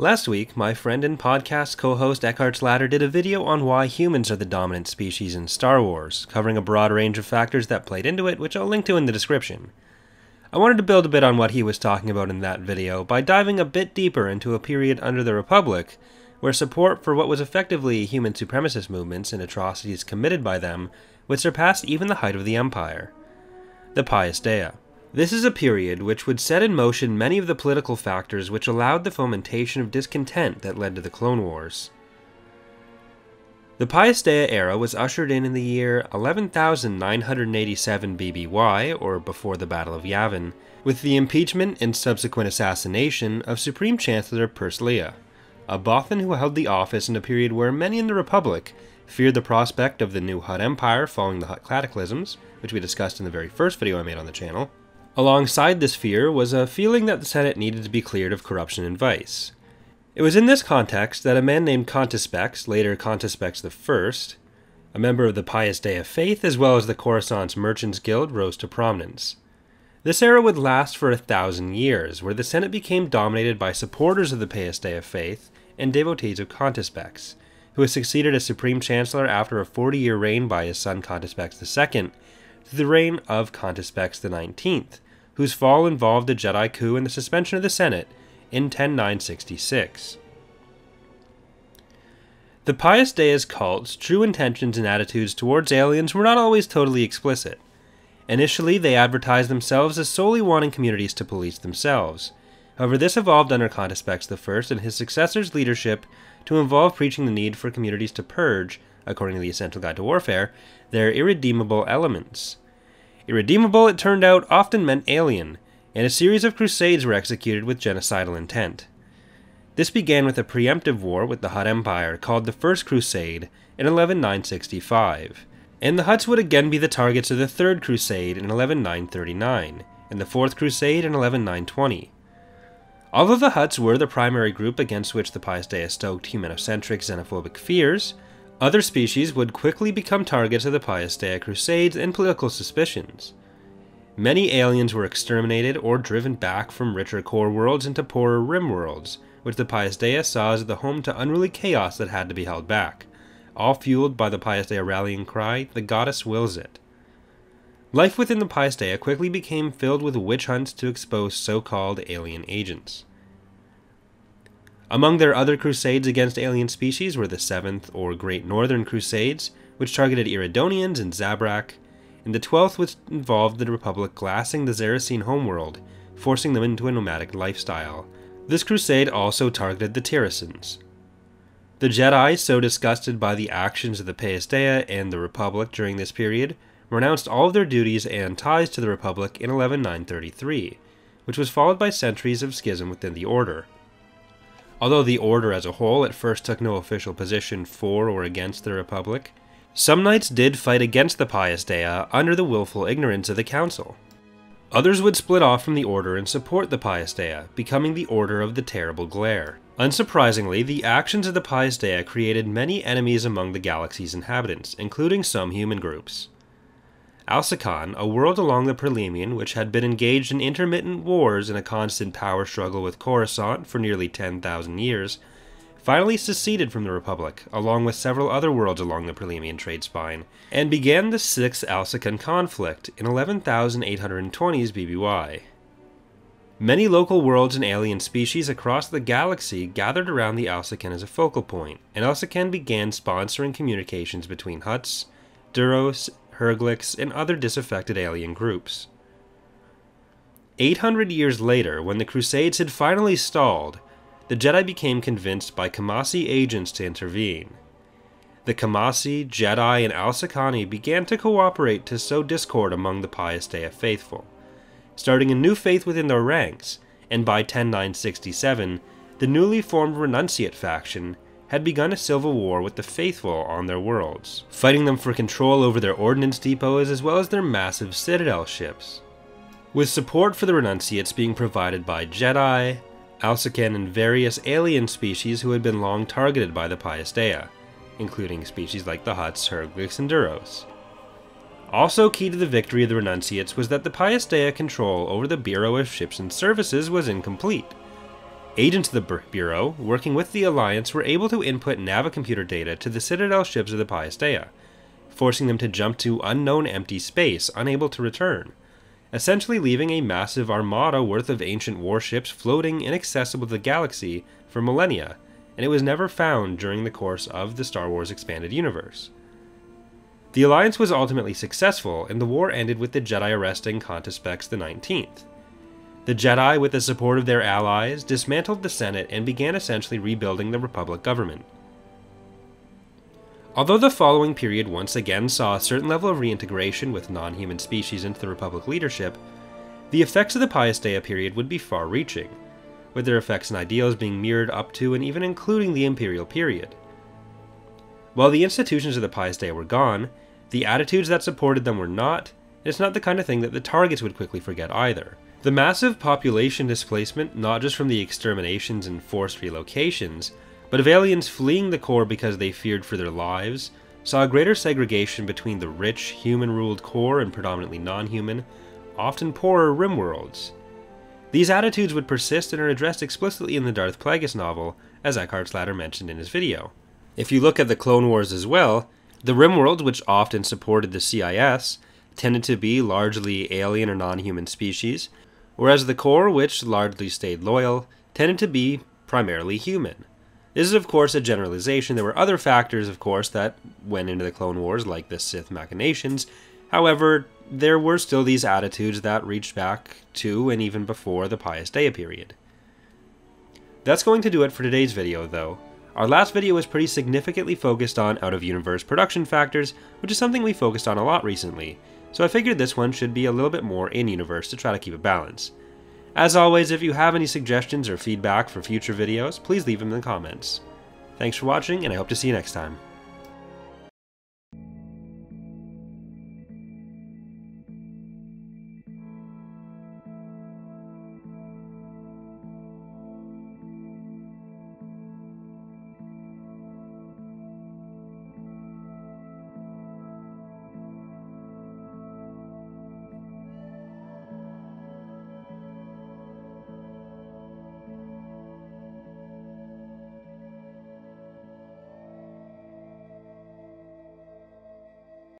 Last week, my friend and podcast co host Eckhart's Ladder did a video on why humans are the dominant species in Star Wars, covering a broad range of factors that played into it, which I'll link to in the description. I wanted to build a bit on what he was talking about in that video by diving a bit deeper into a period under the Republic where support for what was effectively human supremacist movements and atrocities committed by them would surpass even the height of the Empire. The Pius Dea. This is a period which would set in motion many of the political factors which allowed the fomentation of discontent that led to the Clone Wars. The Pius Dea era was ushered in in the year 11,987 BBY, or before the Battle of Yavin, with the impeachment and subsequent assassination of Supreme Chancellor Perslia, a Bothan who held the office in a period where many in the Republic feared the prospect of the new Hutt Empire following the Hutt Cataclysms, which we discussed in the very first video I made on the channel, Alongside this fear was a feeling that the Senate needed to be cleared of corruption and vice. It was in this context that a man named Contispex, later Contispex I, a member of the Pius Dea of faith as well as the Coruscant's Merchants Guild, rose to prominence. This era would last for a thousand years, where the Senate became dominated by supporters of the Pius Dea of faith and devotees of Contispex, who was succeeded as Supreme Chancellor after a 40 year reign by his son Contispex II to the reign of Contispex XIX, whose fall involved a Jedi coup and the suspension of the Senate in 10966. The Pius Dea's cult's true intentions and attitudes towards aliens were not always totally explicit. Initially, they advertised themselves as solely wanting communities to police themselves. However, this evolved under Contispex I and his successor's leadership to involve preaching the need for communities to purge, according to the Essential Guide to Warfare, their irredeemable elements. Irredeemable, it turned out, often meant alien, and a series of crusades were executed with genocidal intent. This began with a preemptive war with the Hutt Empire called the First Crusade in 11965, and the Hutts would again be the targets of the Third Crusade in 11939, and the Fourth Crusade in 11920. Although the Hutts were the primary group against which the Pius Dea stoked humanocentric xenophobic fears, other species would quickly become targets of the Pius Dea crusades and political suspicions. Many aliens were exterminated or driven back from richer core worlds into poorer rim worlds, which the Pius Dea saw as the home to unruly chaos that had to be held back, all fueled by the Pius Dea rallying cry, the goddess wills it. Life within the Pius Dea quickly became filled with witch hunts to expose so-called alien agents. Among their other crusades against alien species were the Seventh or Great Northern Crusades, which targeted Iridonians and Zabrak, and the Twelfth, which involved the Republic glassing the Zaracene homeworld, forcing them into a nomadic lifestyle. This crusade also targeted the Tirasens. The Jedi, so disgusted by the actions of the Pius and the Republic during this period, renounced all of their duties and ties to the Republic in 11933, which was followed by centuries of schism within the Order. Although the Order as a whole at first took no official position for or against the Republic, some knights did fight against the Pius Dea under the willful ignorance of the Council. Others would split off from the Order and support the Pius Dea, becoming the Order of the Terrible Glare. Unsurprisingly, the actions of the Pius Dea created many enemies among the galaxy's inhabitants, including some human groups. Alsakan, a world along the Perlemian which had been engaged in intermittent wars and a constant power struggle with Coruscant for nearly 10,000 years, finally seceded from the Republic, along with several other worlds along the Perlemian trade spine, and began the Sixth Alsakan conflict in 11,820s BBY. Many local worlds and alien species across the galaxy gathered around the Alsakan as a focal point, and Alsakan began sponsoring communications between Hutts, Duros, Hergliks, and other disaffected alien groups. 800 years later, when the Crusades had finally stalled, the Jedi became convinced by Kamasi agents to intervene. The Kamasi, Jedi, and Alsakani began to cooperate to sow discord among the Pius Dea faithful, starting a new faith within their ranks, and by 10967, the newly formed Renunciate faction had begun a civil war with the faithful on their worlds, fighting them for control over their ordnance depots as well as their massive citadel ships. With support for the renunciates being provided by Jedi, Alsakan, and various alien species who had been long targeted by the Pius Dea, including species like the Hutts, Hergliks, and Duros. Also key to the victory of the Renunciates was that the Pius Dea control over the Bureau of Ships and Services was incomplete, Agents of the Bureau, working with the Alliance, were able to input Navicomputer data to the Citadel ships of the Pius Dea, forcing them to jump to unknown empty space, unable to return, essentially leaving a massive armada worth of ancient warships floating inaccessible to the galaxy for millennia, and it was never found during the course of the Star Wars Expanded Universe. The Alliance was ultimately successful, and the war ended with the Jedi arresting Contispex the 19th. The Jedi, with the support of their allies, dismantled the Senate and began essentially rebuilding the Republic government. Although the following period once again saw a certain level of reintegration with non human species into the Republic leadership, the effects of the Pius Dea period would be far reaching, with their effects and ideals being mirrored up to and even including the Imperial period. While the institutions of the Pius Dea were gone, the attitudes that supported them were not, it's not the kind of thing that the targets would quickly forget either. The massive population displacement, not just from the exterminations and forced relocations, but of aliens fleeing the core because they feared for their lives, saw a greater segregation between the rich, human ruled core and predominantly non human, often poorer rim worlds. These attitudes would persist and are addressed explicitly in the Darth Plagueis novel, as Eckhart's Ladder mentioned in his video. If you look at the Clone Wars as well, the rim worlds, which often supported the CIS, tended to be largely alien or non human species, whereas the core, which largely stayed loyal, tended to be primarily human. This is, of course, a generalization. There were other factors, of course, that went into the Clone Wars, like the Sith machinations. However, there were still these attitudes that reached back to and even before the Pius Dea period. That's going to do it for today's video, though. Our last video was pretty significantly focused on out-of-universe production factors, which is something we focused on a lot recently, so I figured this one should be a little bit more in-universe to try to keep a balance. As always, if you have any suggestions or feedback for future videos, please leave them in the comments. Thanks for watching, and I hope to see you next time.